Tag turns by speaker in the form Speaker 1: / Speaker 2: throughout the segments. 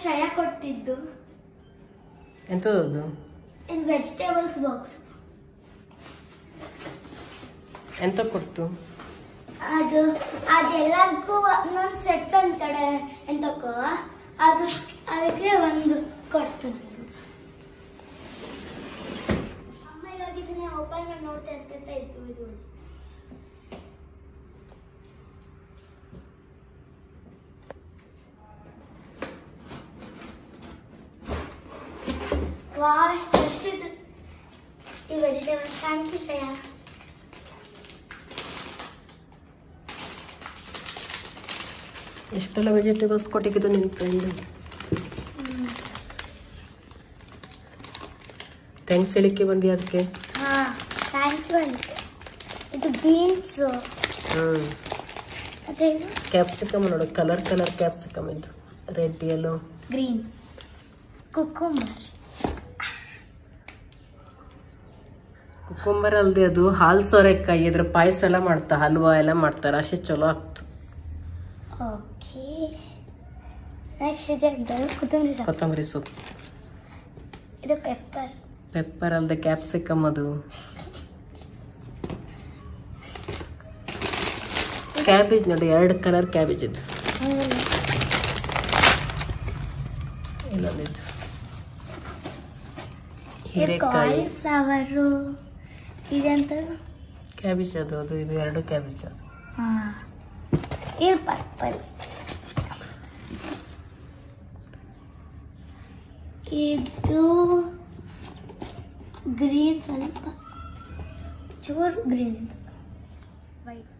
Speaker 1: ಶ್ರೇಯಾ ಕೊಟ್ಟಿದ್ದು.
Speaker 2: ಎಂತದ್ದು?
Speaker 1: ಇದು vegetables box
Speaker 2: ಎಂತ ಕೊಡ್ತು?
Speaker 1: ಅದು ಅದೆಲ್ಲರಿಗೂ ಒಂದೊಂದು ಸೆಟ್ ಅಂತಾಳೆ ಎಂತಕ್ಕೋ ಅದು ಅದಕ್ಕೆ ಒಂದು ಕೊಡ್ತು ಅಮ್ಮ ಇವಾಗ ಇದನ್ನ ಓಪನ್ ಮಾಡಿ ನೋಡ್ತಾ ಇರ್ತಾ ಇತ್ತು ಇದು ವಾವ್ ಎಷ್ಟು ಫ್ರೆಶ್ ಇದು ಈ ವೆಜಿಟೇಬಲ್ಸ್ ಥ್ಯಾಂಕ್ ಯು ಶ್ರೇಯಾ
Speaker 2: ಎಷ್ಟೆಲ್ಲ ವೆಜಿಟೇಬಲ್ಸ್ ಕೊಟ್ಟಿದ್ದು ನಿನ್ನ ಫ್ರೆಂಡು ಥ್ಯಾಂಕ್ಸ್ ಹೇಳಿಕೆ ಬಂದಿ ಅದಕ್ಕೆ?
Speaker 1: ಹಾ ಥ್ಯಾಂಕ್ ಯು ಅಂತ. ಇದು ಬೀನ್ಸ್
Speaker 2: ಹ್ಞೂ
Speaker 1: ಮತ್ತೆ ಇದು?
Speaker 2: ಕ್ಯಾಪ್ಸಿಕಮ್ ನೋಡು ಕಲರ್ ಕಲರ್ ಕ್ಯಾಪ್ಸಿಕಮ್ ಇದು. Red yellow
Speaker 1: green cucumber
Speaker 2: cucumber ಅಲ್ದೆ ಅದು ಹಾಲು ಸೋರೆಕಾಯಿ ಅದ್ರ ಪಾಯಸ ಎಲ್ಲ ಮಾಡ್ತಾ ಹಲ್ವಾ ಎಲ್ಲ ಮಾಡ್ತಾರ ಅಷ್ಟೇ ಚಲೋ ಆಗ್ತು.
Speaker 1: ಕೊತ್ತಂಬರಿ ಸೊಪ್ಪು. ಇದು ಪೆಪ್ಪರ್.
Speaker 2: ಪೆಪ್ಪರ್ ಅಲ್ದೆ ಕ್ಯಾಪ್ಸಿಕಮ್ ಅದು. ಕ್ಯಾಬೇಜ್ ನೋಡಿ ಎರಡು ಕಲರ್ ಕ್ಯಾಬೇಜ್ ಇದು. ಇನ್ನೊಂದಿದ್ದು ಹೀರೆಕಾಯಿ.
Speaker 1: ಕಾಲಿಫ್ಲವರು ಇದೆಂತ
Speaker 2: ಕ್ಯಾಬೇಜ್ ಅದು ಅದು ಇದು ಎರಡು ಕ್ಯಾಬೇಜ್ ಅದು.
Speaker 1: ಹಾ. ಇದು ಪರ್ಪಲ್ ಇದು ಗ್ರೀನ್ ಸ್ವಲ್ಪ. ಚೂರು ಗ್ರೀನ್ ಇದು. ವೈಟ್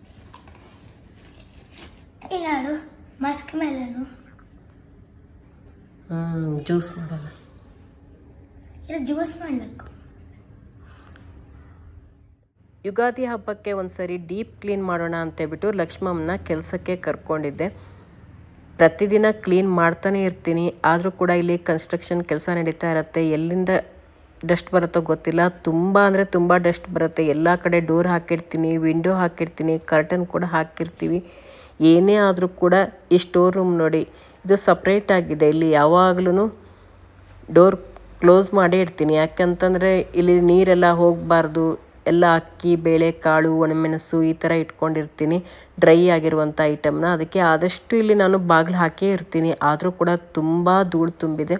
Speaker 1: ಇಲ್ಲ ನೋಡು ಮಸ್ಕ್ ಮೇಲೇನು
Speaker 2: ಹ್ಞೂ ಜ್ಯೂಸ್ ಮಾಡೋಣ.
Speaker 1: ಇಲ್ಲ ಜ್ಯೂಸ್ ಮಾಡ್ಬೇಕು.
Speaker 2: ಯುಗಾದಿ ಹಬ್ಬಕ್ಕೆ ಒಂದ್ಸರಿ ಡೀಪ್ ಕ್ಲೀನ್ ಮಾಡೋಣ ಅಂತೇಳ್ಬಿಟ್ಟು ಲಕ್ಷ್ಮಮ್ಮನ ಕೆಲಸಕ್ಕೆ ಕರ್ಕೊಂಡಿದ್ದೆ. ಪ್ರತಿದಿನ ಕ್ಲೀನ್ ಮಾಡ್ತಾನೆ ಇರ್ತೀನಿ, ಆದರೂ ಕೂಡ ಇಲ್ಲಿ ಕನ್ಸ್ಟ್ರಕ್ಷನ್ ಕೆಲಸ ನಡೀತಾ ಇರುತ್ತೆ. ಎಲ್ಲಿಂದ ಡಸ್ಟ್ ಬರುತ್ತೋ ಗೊತ್ತಿಲ್ಲ. ತುಂಬ ಅಂದರೆ ತುಂಬ ಡಸ್ಟ್ ಬರುತ್ತೆ. ಎಲ್ಲ ಕಡೆ ಡೋರ್ ಹಾಕಿರ್ತೀನಿ, ವಿಂಡೋ ಹಾಕಿರ್ತೀನಿ, ಕರ್ಟನ್ ಕೂಡ ಹಾಕಿರ್ತೀವಿ. ಏನೇ ಆದರೂ ಕೂಡ ಈ ಸ್ಟೋರ್ ರೂಮ್ ನೋಡಿ, ಇದು ಸಪ್ರೇಟ್ ಆಗಿದೆ. ಇಲ್ಲಿ ಯಾವಾಗಲೂ ಡೋರ್ ಕ್ಲೋಸ್ ಮಾಡೇ ಇಡ್ತೀನಿ ಯಾಕಂತಂದರೆ ಇಲ್ಲಿ ನೀರೆಲ್ಲ ಹೋಗಬಾರ್ದು ಎಲ್ಲ ಅಕ್ಕಿ ಬೇಳೆ ಕಾಳು ಒಣಮೆಣಸು ಈ ಥರ ಇಟ್ಕೊಂಡಿರ್ತೀನಿ. ಡ್ರೈ ಆಗಿರುವಂಥ ಐಟಮ್ನ ಅದಕ್ಕೆ ಆದಷ್ಟು ಇಲ್ಲಿ ನಾನು ಬಾಗಿಲು ಹಾಕೇ ಇರ್ತೀನಿ. ಆದರೂ ಕೂಡ ತುಂಬ ಧೂಳು ತುಂಬಿದೆ.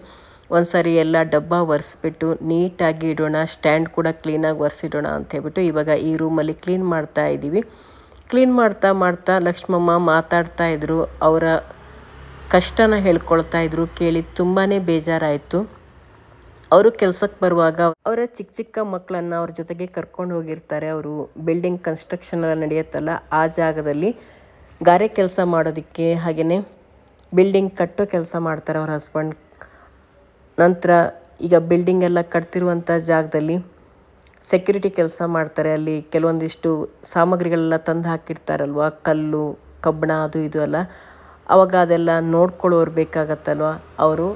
Speaker 2: ಒಂದು ಸರಿ ಎಲ್ಲ ಡಬ್ಬ ಒರೆಸ್ಬಿಟ್ಟು ನೀಟಾಗಿ ಇಡೋಣ. ಸ್ಟ್ಯಾಂಡ್ ಕೂಡ ಕ್ಲೀನಾಗಿ ಒರೆಸಿಡೋಣ ಅಂತ ಹೇಳ್ಬಿಟ್ಟು ಇವಾಗ ಈ ರೂಮಲ್ಲಿ ಕ್ಲೀನ್ ಮಾಡ್ತಾ ಇದ್ದೀವಿ. ಕ್ಲೀನ್ ಮಾಡ್ತಾ ಮಾಡ್ತಾ ಲಕ್ಷ್ಮಮ್ಮ ಮಾತಾಡ್ತಾ ಇದ್ರು. ಅವರ ಕಷ್ಟನ ಹೇಳ್ಕೊಳ್ತಾ ಇದ್ರು. ಕೇಳಿ ತುಂಬಾ ಬೇಜಾರಾಯಿತು. ಅವರು ಕೆಲಸಕ್ಕೆ ಬರುವಾಗ ಅವರ ಚಿಕ್ಕ ಚಿಕ್ಕ ಮಕ್ಕಳನ್ನು ಅವ್ರ ಜೊತೆಗೆ ಕರ್ಕೊಂಡು ಹೋಗಿರ್ತಾರೆ. ಅವರು ಬಿಲ್ಡಿಂಗ್ ಕನ್ಸ್ಟ್ರಕ್ಷನ್ ಎಲ್ಲ ನಡೆಯುತ್ತಲ್ಲ, ಆ ಜಾಗದಲ್ಲಿ ಗಾರೆ ಕೆಲಸ ಮಾಡೋದಕ್ಕೆ ಹಾಗೆಯೇ ಬಿಲ್ಡಿಂಗ್ ಕಟ್ಟೋ ಕೆಲಸ ಮಾಡ್ತಾರೆ ಅವ್ರ ಹಸ್ಬೆಂಡ್ ನಂತರ ಈಗ ಬಿಲ್ಡಿಂಗ್ ಎಲ್ಲ ಕಟ್ತಿರುವಂಥ ಜಾಗದಲ್ಲಿ ಸೆಕ್ಯೂರಿಟಿ ಕೆಲಸ ಮಾಡ್ತಾರೆ. ಅಲ್ಲಿ ಕೆಲವೊಂದಿಷ್ಟು ಸಾಮಗ್ರಿಗಳೆಲ್ಲ ತಂದು ಹಾಕಿರ್ತಾರಲ್ವ, ಕಲ್ಲು, ಕಬ್ಬಣ, ಅದು ಇದು ಎಲ್ಲ. ಅವಾಗ ಅದೆಲ್ಲ ನೋಡ್ಕೊಳ್ಳೋರು ಬೇಕಾಗತ್ತಲ್ವ? ಅವರು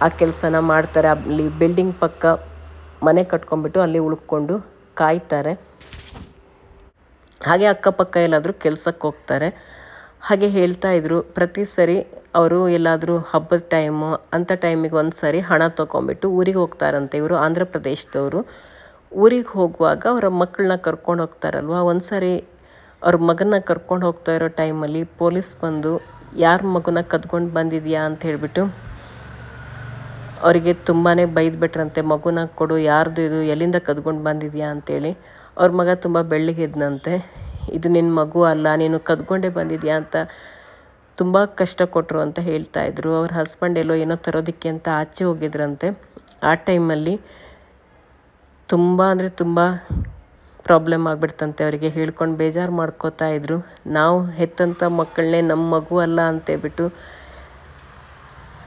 Speaker 2: ಆ ಕೆಲಸನ ಮಾಡ್ತಾರೆ. ಅಲ್ಲಿ ಬಿಲ್ಡಿಂಗ್ ಪಕ್ಕ ಮನೆ ಕಟ್ಕೊಂಡ್ಬಿಟ್ಟು ಅಲ್ಲಿ ಉಳ್ಕೊಂಡು ಕಾಯ್ತಾರೆ. ಹಾಗೆ ಅಕ್ಕಪಕ್ಕ ಎಲ್ಲಾದರೂ ಕೆಲಸಕ್ಕೆ ಹೋಗ್ತಾರೆ. ಹಾಗೆ ಹೇಳ್ತಾ ಇದ್ರು, ಪ್ರತಿ ಸರಿ ಅವರು ಎಲ್ಲಾದರೂ ಹಬ್ಬದ ಟೈಮು ಅಂಥ ಟೈಮಿಗೆ ಒಂದು ಸರಿ ಹಣ ತೊಗೊಂಬಿಟ್ಟು ಊರಿಗೆ ಹೋಗ್ತಾರಂತೆ ಇವರು ಆಂಧ್ರ ಪ್ರದೇಶದವರು. ಊರಿಗೆ ಹೋಗುವಾಗ ಅವರ ಮಕ್ಕಳನ್ನ ಕರ್ಕೊಂಡು ಹೋಗ್ತಾರಲ್ವ? ಒಂದು ಸರಿ ಅವ್ರ ಮಗನ ಕರ್ಕೊಂಡು ಹೋಗ್ತಾ ಇರೋ ಟೈಮಲ್ಲಿ ಪೊಲೀಸ್ ಬಂದು, ಯಾರ ಮಗುನ ಕದ್ಕೊಂಡು ಬಂದಿದೆಯಾ? ಅಂತ ಹೇಳಿಬಿಟ್ಟು ಅವರಿಗೆ ತುಂಬಾ ಬೈದ್ಬಿಟ್ರಂತೆ ಮಗುನ ಕೊಡು, ಯಾರ್ದು ಇದು, ಎಲ್ಲಿಂದ ಕದ್ಕೊಂಡು ಬಂದಿದ್ಯಾ ಅಂತೇಳಿ. ಅವ್ರ ಮಗ ತುಂಬ ಬೆಳ್ಳಗಿದ್ನಂತೆ ಇದು ನಿನ್ನ ಮಗು ಅಲ್ಲ, ನೀನು ಕದ್ಕೊಂಡೇ ಬಂದಿದ್ಯಾ ಅಂತ ತುಂಬ ಕಷ್ಟ ಕೊಟ್ಟರು ಅಂತ ಹೇಳ್ತಾ ಇದ್ರು. ಅವ್ರ ಹಸ್ಬೆಂಡ್ ಎಲ್ಲೋ ಏನೋ ತರೋದಕ್ಕೆ ಅಂತ ಆಚೆ ಹೋಗಿದ್ರಂತೆ. ಆ ಟೈಮಲ್ಲಿ ತುಂಬ ಅಂದರೆ ತುಂಬ ಪ್ರಾಬ್ಲಮ್ ಆಗಿಬಿಡ್ತಂತೆ ಅವರಿಗೆ. ಹೇಳ್ಕೊಂಡು ಬೇಜಾರು ಮಾಡ್ಕೋತಾ ಇದ್ರು. ನಾವು ಹೆತ್ತಂಥ ಮಕ್ಕಳನ್ನೇ ನಮ್ಮ ಮಗು ಅಲ್ಲ ಅಂತೇಳ್ಬಿಟ್ಟು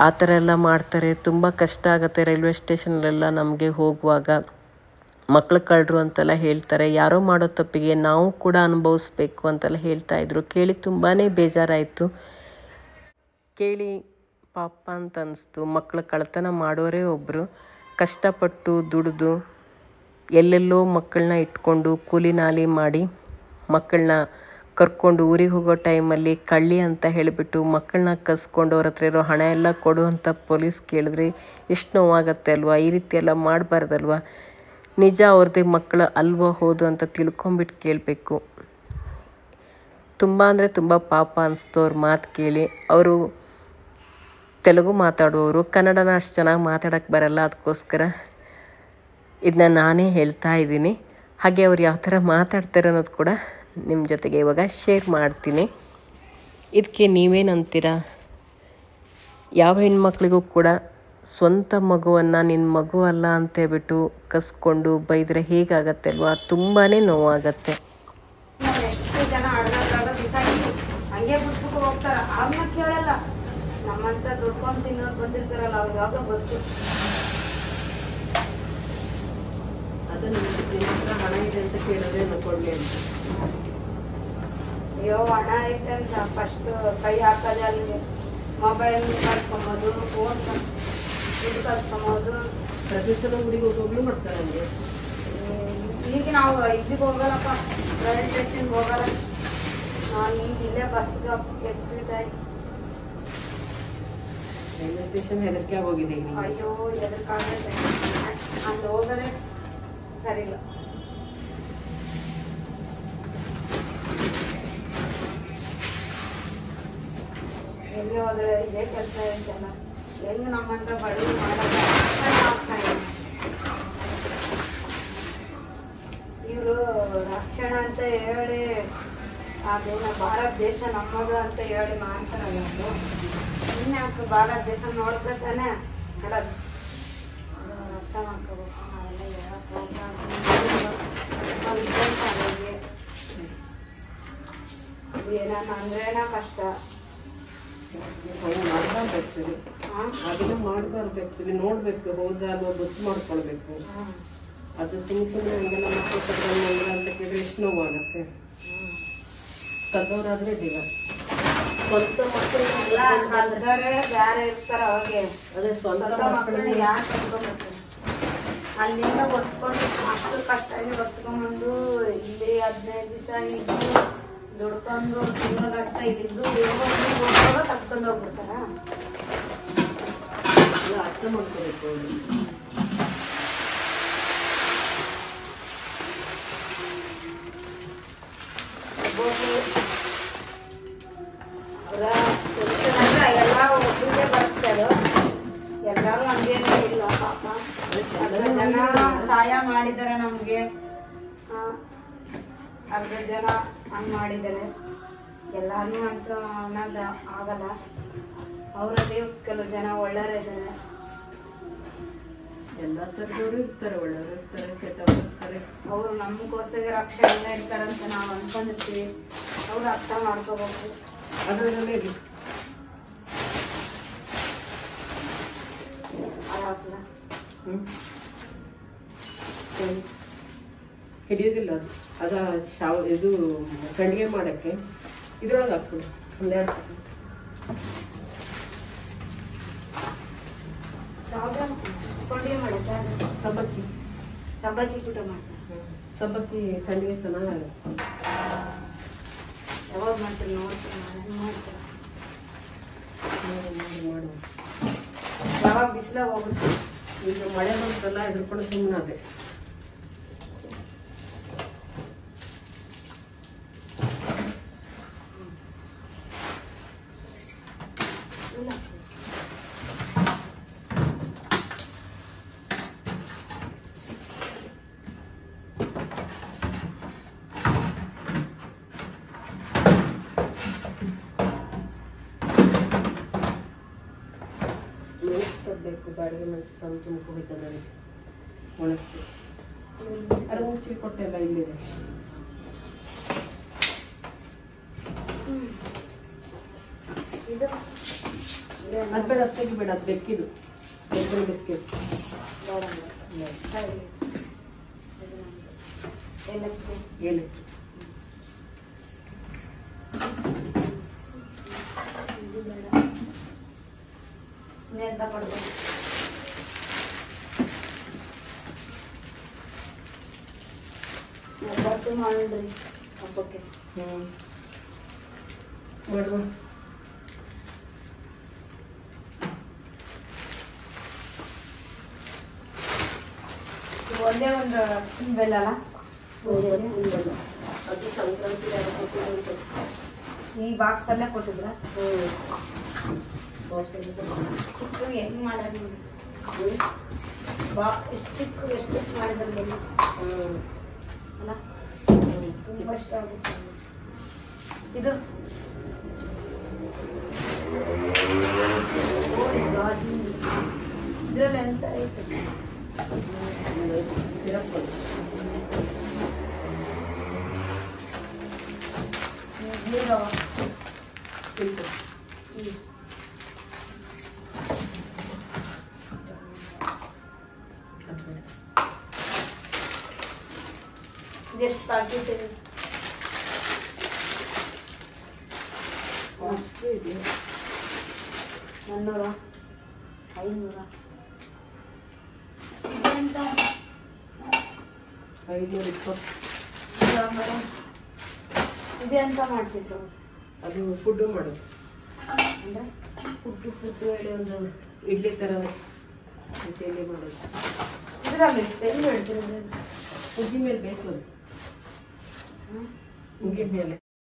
Speaker 2: ಆ ಥರ ಎಲ್ಲ ಮಾಡ್ತಾರೆ. ತುಂಬ ಕಷ್ಟ ಆಗುತ್ತೆ ರೈಲ್ವೆ ಸ್ಟೇಷನಲ್ಲೆಲ್ಲ ನಮಗೆ ಹೋಗುವಾಗ. ಮಕ್ಳು ಕಳ್ಳರು ಅಂತೆಲ್ಲ ಹೇಳ್ತಾರೆ. ಯಾರೋ ಮಾಡೋ ತಪ್ಪಿಗೆ ನಾವು ಕೂಡ ಅನುಭವಿಸ್ಬೇಕು ಅಂತೆಲ್ಲ ಹೇಳ್ತಾ ಇದ್ರು. ಕೇಳಿ ತುಂಬಾ ಬೇಜಾರಾಯಿತು. ಕೇಳಿ ಪಾಪ ಅಂತ ಅನ್ನಿಸ್ತು ಮಕ್ಕಳು ಕಳ್ತನ ಮಾಡೋರೇ ಒಬ್ಬರು ಕಷ್ಟಪಟ್ಟು ದುಡಿದು ಎಲ್ಲೆಲ್ಲೋ ಮಕ್ಕಳನ್ನ ಇಟ್ಕೊಂಡು ಕೂಲಿ ನಾಲಿ ಮಾಡಿ ಮಕ್ಕಳನ್ನ ಕರ್ಕೊಂಡು ಊರಿಗೆ ಹೋಗೋ ಟೈಮಲ್ಲಿ ಕಳ್ಳಿ ಅಂತ ಹೇಳಿಬಿಟ್ಟು ಮಕ್ಕಳನ್ನ ಕಸ್ಕೊಂಡು ಅವ್ರ ಹತ್ರ ಇರೋ ಹಣ ಎಲ್ಲ ಕೊಡು ಪೊಲೀಸ್ ಕೇಳಿದ್ರೆ ಎಷ್ಟು ನೋವಾಗತ್ತೆ ಅಲ್ವಾ? ಈ ರೀತಿ ಎಲ್ಲ ಮಾಡಬಾರ್ದಲ್ವಾ? ನಿಜ ಅವ್ರದ್ದೇ ಮಕ್ಕಳು ಅಲ್ವೋ ಹೋದು ಅಂತ ತಿಳ್ಕೊಂಬಿಟ್ಟು ಕೇಳಬೇಕು. ತುಂಬ ಅಂದರೆ ತುಂಬ ಪಾಪ ಅನಿಸ್ತು ಅವ್ರ ಮಾತು ಕೇಳಿ. ಅವರು ತೆಲುಗು ಮಾತಾಡುವವರು, ಕನ್ನಡನ ಅಷ್ಟು ಚೆನ್ನಾಗಿ ಮಾತಾಡೋಕ್ಕೆ ಬರಲ್ಲ ಅದಕ್ಕೋಸ್ಕರ ಇದನ್ನ ನಾನೇ ಹೇಳ್ತಾ ಇದ್ದೀನಿ. ಹಾಗೆ ಅವ್ರು ಯಾವ ಥರ ಮಾತಾಡ್ತಾರೆ ಅನ್ನೋದು ಕೂಡ ನಿಮ್ಮ ಜೊತೆಗೆ ಇವಾಗ ಶೇರ್ ಮಾಡ್ತೀನಿ. ಇದಕ್ಕೆ ನೀವೇನಂತೀರಾ? ಯಾವ ಹೆಣ್ಮಕ್ಳಿಗೂ ಕೂಡ ಸ್ವಂತ ಮಗುವನ್ನು ನಿನ್ನ ಮಗು ಅಲ್ಲ ಅಂತ ಹೇಳ್ಬಿಟ್ಟು ಕಸ್ಕೊಂಡು ಬೈದರೆ ಹೇಗಾಗತ್ತೆ ಅಲ್ವಾ? ತುಂಬಾ ನೋವಾಗತ್ತೆ.
Speaker 3: ಕೇಳಲ್ಲ. ನಮ್ಮಂತ ದುಡ್ಕೊಂಡ್ ತಿನ್ನೋದ್ ಬಂದಿರ್ತಾರಲ್ಲ, ಅವ್ರು ಯಾವಾಗ ಗೊತ್ತು.
Speaker 2: ಅದು ಹಣ ಇದೆ ಅಂತ ಕೇಳಿದ್ರೆ ಕೊಡಲಿ ಅಂತ.
Speaker 3: ಅಯ್ಯೋ ಹಣ ಐತೆ ಅಂತ. ಫಸ್ಟ್ ಕೈ ಹಾಕೋದೆ ಅಲ್ಲಿ ಮೊಬೈಲ್ ಕಳ್ಸ್ಕೊಂಬೋದು ಫೋನ್ ದುಡ್ಡು ಕಳ್ಸ್ಕೊಂಬೋದು.
Speaker 2: ಪ್ರತಿ ಸಲ ಊರಿಗೆ ಹೋಗ್ಲು ಮಾಡ್ತಾರೆ ಹಂಗೆ
Speaker 3: ಈಗ ನಾವು ಇದಕ್ಕೆ ಹೋಗಲ್ಲಪ್ಪ ರೈಲ್ವೆ ಸ್ಟೇಷನ್ಗೆ ಹೋಗಲ್ಲ ನಾನು ಈಗ ಇಲ್ಲೇ ಬಸ್ಗೆ ಎತ್ತಿದ್ದಾಯಿ
Speaker 2: ರೈಲ್ವೆ ಸ್ಟೇಷನ್ ಹೆದರ್ಕೆ ಹೋಗಿದೆ.
Speaker 3: ಅಯ್ಯೋ ಎದಕ್ಕಾಗತ್ತೆ ಅಲ್ಲಿ ಹೋಗೋದೇ ಸರಿ ಇಲ್ಲ ಎಲ್ಲಿ ಹೋದ್ರೆ ಇದೇ ಕೆಲಸ ಇರ್ತಲ್ಲ ಹೆಂಗ್ ನಮ್ಮಂತ ಬಡವರು ಮಾಡೋದು ಇವರು ರಕ್ಷಣ ಅಂತ ಹೇಳಿ ಅದೇನ ಭಾರತ ದೇಶ ನಮ್ಮದು ಅಂತ ಹೇಳಿ ಮಾಡ್ತಾರಲ್ಲ ಅದು ಇನ್ಯಾಕೆ ಭಾರತ ದೇಶ ನೋಡ್ಬೇಕಾನೆ ಮಾಡೋದು ಅದು ಅರ್ಥ ಮಾಡ್ಕೋಬೇಕು ನಾವೆಲ್ಲ ಹೇಳಕ್ ಹೋಗ್ಬಾರ್ದು. ನಾವು ಇದ್ದಂತ ಅವ್ರಿಗೆ. ಏನಾನ ಅಂದ್ರೇನ ಕಷ್ಟ
Speaker 2: ಹಂಗೆ ಮಾಡಬಾರ್ದು ಆ್ಯಕ್ಚುಲಿ
Speaker 3: ಹಾ?
Speaker 2: ಅದನ್ನ ಮಾಡಬಾರ್ದು ಆ್ಯಕ್ಚುಲಿ ನೋಡಬೇಕು ಹೌದಾ ಅಲ್ವಾ ಗೊತ್ತು ಮಾಡ್ಕೊಳ್ಬೇಕು
Speaker 3: ಹ್ಮ್.
Speaker 2: ಅದು ಸುಮ್ಮ ಸುಮ್ಮನೆ ಹಂಗೆಲ್ಲ ಮಕ್ಕಳು ಕರ್ಕೊಂಡು ಅಂತ ಕೇಳಿದ್ರೆ ಎಷ್ಟು ನೋವಾಗುತ್ತೆ ಕದ್ದವರಾದ್ರೆ ದಿನ ಸ್ವಂತ ಮಕ್ಕಳು
Speaker 3: ಎಲ್ಲ ಕಲ್ತವ್ರೆ ಬ್ಯಾರೆ ಇರ್ತಾರ ಅವಾಗೆ
Speaker 2: ಅದೇ ಸ್ವಂತ
Speaker 3: ಸ್ವಂತ ಮಕ್ಕಳನ್ನ ಯಾರು ಕರ್ಕೊಂಡ್ಬರ್ತಾರೆ ಅಲ್ಲಿಂದ ಹೊತ್ಕೊಂಡು ಅಷ್ಟು ಕಷ್ಟವಾಗಿ ಹೊತ್ಕೊಂಡ್ಬಂದು ಇಲ್ಲಿ ಹದಿನೈದು ದಿವಸ ಇದ್ದು ದುಡ್ಕೊಂಡು ತಿಂಗಳಗಟ್ಟ ಇಲ್ಲಿದ್ದು ಹೋಗುವಾಗ ಕರ್ಕೊಂಡು ಹೋಗ್ಬಿಡ್ತಾರ?
Speaker 2: ಅರ್ಥ ಮಾಡ್ಕೋಬೇಕು ಅವ್ರು.
Speaker 3: ಹಂಗೇನೇ ಇಲ್ಲ ಪಾಪ ಜನ ಸಹಾಯ ಮಾಡಿದ್ದಾರೆ ನಮಗೆ. ಅರ್ಧ ಜನ ಹಂಗೆ ಮಾಡಿದ್ದಾರೆ ಎಲ್ಲಾನು ಅಂತ ಅನ್ನೋದು ಆಗಲ್ಲ ಅವರಲ್ಲಿ ಕೆಲವು ಜನ ಒಳ್ಳೆಯವರಿದ್ದಾರೆ
Speaker 2: ಎಲ್ಲ ಥರದವರು ಇರ್ತಾರೆ ಒಳ್ಳೆಯವರು ಇರ್ತಾರೆ ಕೆಟ್ಟವರು ಇರ್ತಾರೆ
Speaker 3: ಅವರು ನಮಗೋಸ್ಕರ ರಕ್ಷಣೆ ಇರ್ತಾರಂತ ನಾವು ಅನ್ಕೊಂಡಿರ್ತೀವಿ ಅವ್ರು ಅರ್ಥ ಮಾಡ್ಕೋಬೇಕು
Speaker 2: ಅದರಲ್ಲೇ ಹ್ಞೂ ಹಿಡಿಯೋದಿಲ್ಲ ಅದು. ಅದ ಶಾವ್ ಇದು ಸಂಡಿಗೆ ಮಾಡೋಕ್ಕೆ ಇದ್ರೊಳಗೆ ಹಾಕ್ಬಿಡು ಒಂದೆರಡು
Speaker 3: ಸಾವಿರ ಮಾಡೋಕ್ಕೆ
Speaker 2: ಸಬ್ಬಕ್ಕಿ
Speaker 3: ಸಬ್ಬಕ್ಕಿ ಊಟ ಮಾಡ್ತಾರೆ
Speaker 2: ಸಬ್ಬಕ್ಕಿ ಸಂಡಿಗೆ ಚೆನ್ನಾಗಿರುತ್ತೆ
Speaker 3: ಯಾವಾಗ ಮಾಡ್ತೀನಿ. ಮಾಡ್ತೀರ
Speaker 2: ಮಾಡಿ ಮಾಡಿ ಮಾಡು.
Speaker 3: ಯಾವಾಗ ಬಿಸಿಲಾಗ ಹೋಗುತ್ತೆ?
Speaker 2: ಈಗ ಮಳೆ ಬಂತಲ್ಲ ಹಿಡ್ಕೊಂಡು ಸುಮ್ಮನೆ ಅದೇ
Speaker 3: ಇಲ್ಲ
Speaker 2: ತರಬೇಕು ಬಾಡಿಗೆ ಮೆಣಸು ತಂದು ತುಂಬ್ಕೋಬೇಕಲ್ಲ ಒಣಗಿಸಿ. ಅದು ಮುಚ್ಚಿ ಕೊಟ್ಟೆಲ್ಲ ಇಲ್ಲಿದೆ.
Speaker 3: ಇದು
Speaker 2: ಅದು ಬೇಡ ಅದು ತೆಗಿಬೇಡ ಅದು ಬೆಕ್ಕಿದು. ಬೆಕ್ಕಿನ ಬಿಸ್ಕೆಟ್.
Speaker 3: ಏಲಕ್ಕಿ.
Speaker 2: ಎಲೆ
Speaker 3: ಇದು ಬೇಡ ಇನ್ನೆಂತ ಕೊಡ್ಬೇಕು ಒಬ್ಬಟ್ಟು ಮಾಡ್ರಿ ಹಬ್ಬಕ್ಕೆ
Speaker 2: ಹ್ಞೂ ಮಾಡುವ
Speaker 3: ಇದು ಒಂದೇ ಒಂದು ಚಿನ್ ಬೆಲ್ಲ ಅಲ್ಲ
Speaker 2: ಅದು ಸಂಕ್ರಾಂತಿ
Speaker 3: ಈ ಬಾಕ್ಸ್ ಅಲ್ಲೇ ಕೊಟ್ಟಿದ್ರ
Speaker 2: ಹ್ಞೂ
Speaker 3: ಚಿಕ್ಕ ಹೆಂಗ್ ಮಾಡೋದು ನೋಡಿ. ಬಾ ಎಷ್ಟು ಚಿಕ್ಕ ಎಷ್ಟು ಪೀಸ್ ಮಾಡಿದ್ರೆ ಬೆಲ್ಲ ಅಲ್ಲ ತುಂಬ ಇಷ್ಟ ಆಗುತ್ತೆ ಇದು ಗಾಜು ಇದ್ರಲ್ಲಿ ಎಂತ ಐತೆ
Speaker 2: ಸಿರಪ್
Speaker 3: ಇಡ್ಲಿ ರವ ಇದೆಷ್ಟು ಪ್ಯಾಕೆಟ್ ಇದೆ. ಮುನ್ನೂರ ಐನೂರ.
Speaker 2: ಐನೂರ ಇಪ್ಪತ್ತು.
Speaker 3: ಇದೆ ಅಂತ ಮಾಡ್ತಿದ್ರು?
Speaker 2: ಅದು ಫುಡ್ಡು ಮಾಡೋದು
Speaker 3: ಅಂದ್ರೆ?
Speaker 2: ಫುಡ್ಡು ಫುಡ್ಡು ಹೇಳಿ ಒಂದು ಇಡ್ಲಿ ಥರ ಇಡ್ಲಿ ಮಾಡೋದು?
Speaker 3: ಇದರಲ್ಲಿ ಎಲ್ಲಿ ಹೇಳ್ತೀರಿ
Speaker 2: ಉದ್ದಿ ಮೇಲೆ ಬೇಯಿಸೋದು. ಹುಗ್ಗಿ ಮೇಲೆ